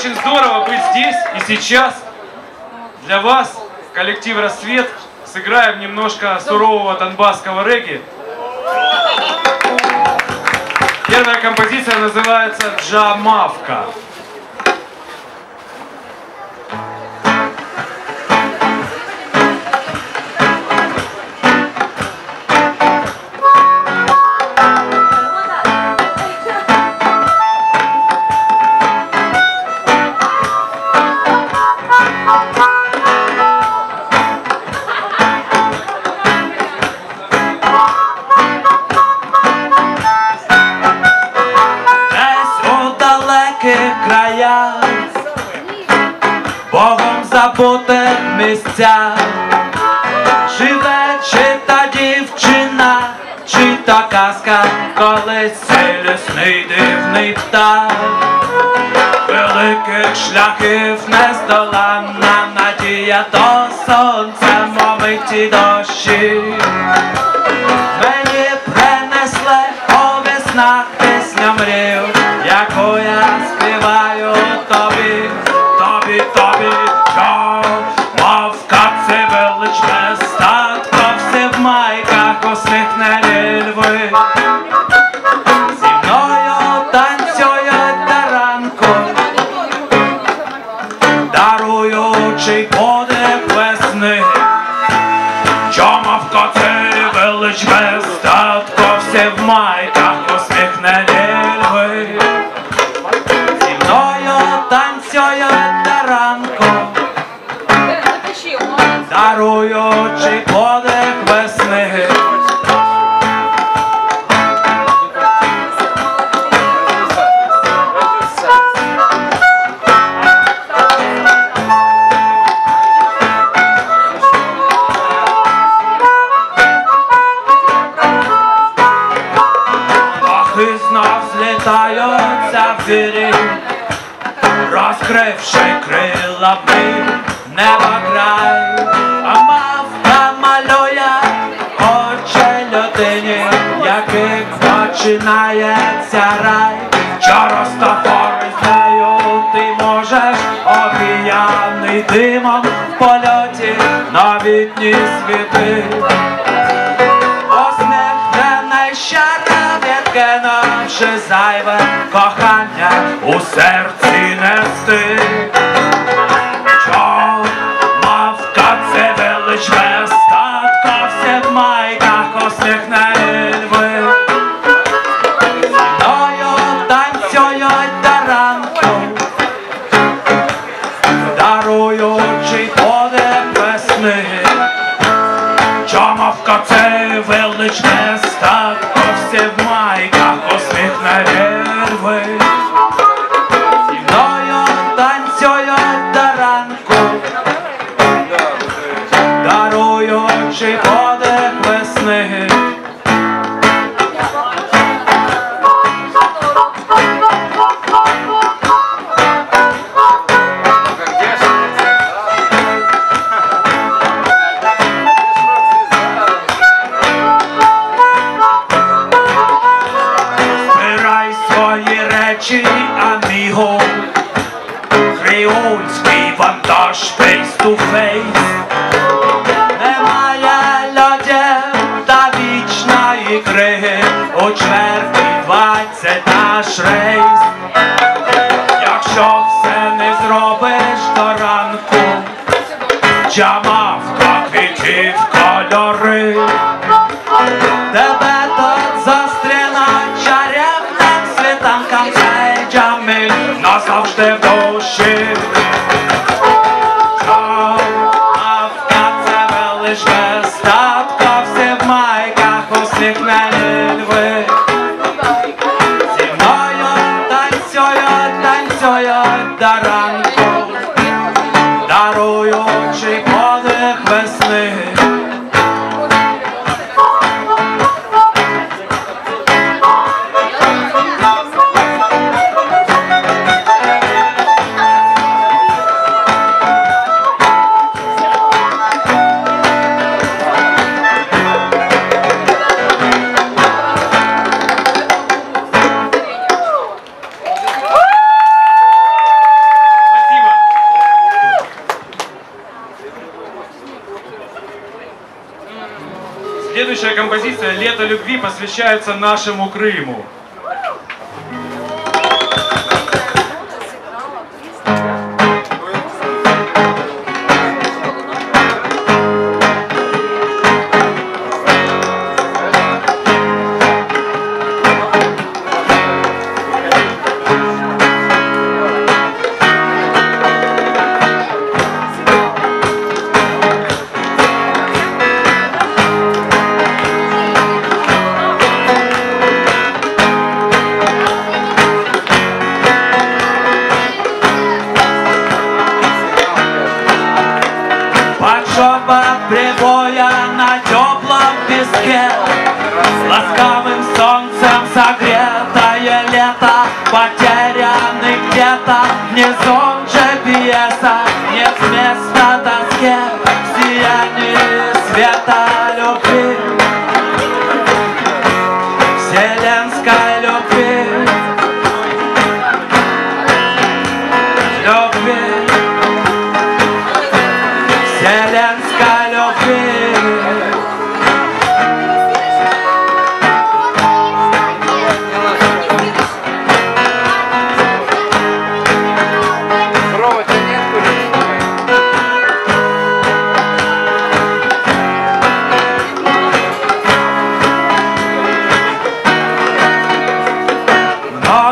очень здорово быть здесь и сейчас. Для вас, коллектив «Рассвет», сыграем немножко сурового донбасского регги. Первая композиция называется «Джамавка». Краях, Богом забутих місцях, живе чи та дівчина, чи та казка, колись цей лісний дивний птах. Великих шляхів нездоланна надія, то сонце мовить і дощі. Save my неба край, а мавка малює очі людині, яких починається рай. Через топори з ти можеш обіяний димом в польоті новітні світи. Відкинувши зайве кохання у серці нести. Krishna. Креольський вантаж face to face. Немає льодів та вічної криги, у чверті двадцять наш рейс. darang композиция «Лето любви» посвящается нашему Крыму.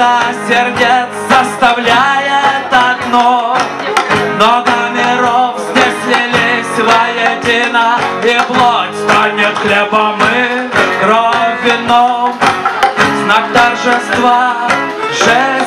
Много сердец заставляет одно. Много миров здесь слились воедино И плоть станет хлебом и кровь вином. Знак торжества жизни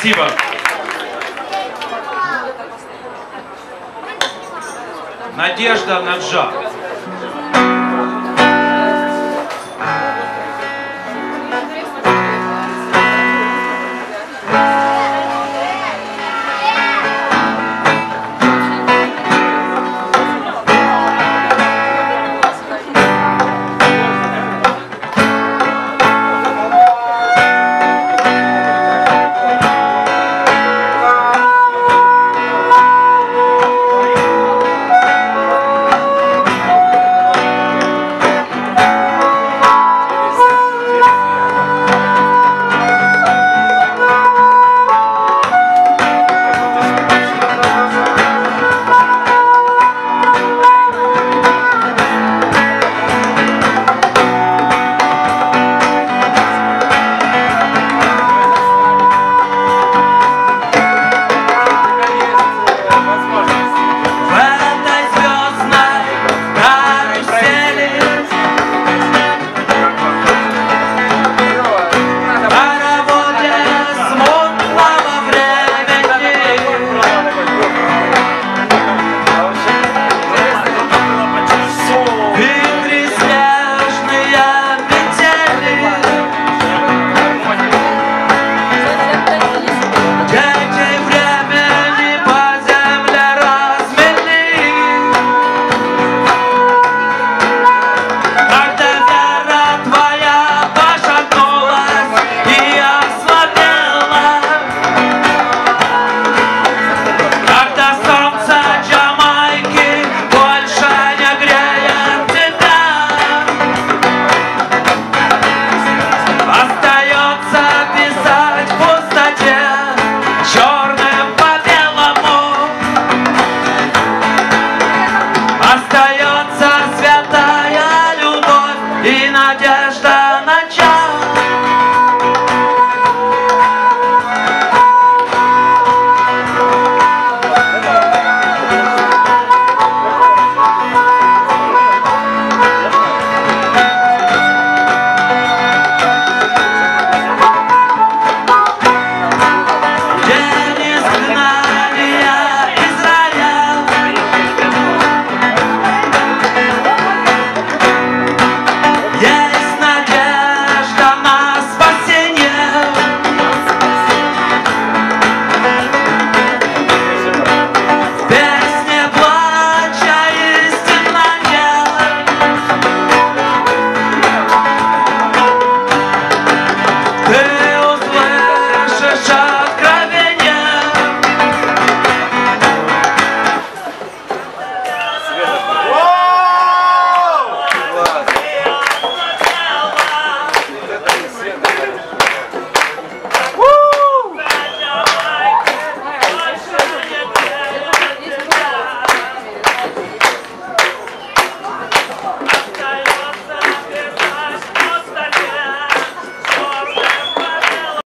Спасибо. Надежда Наджа.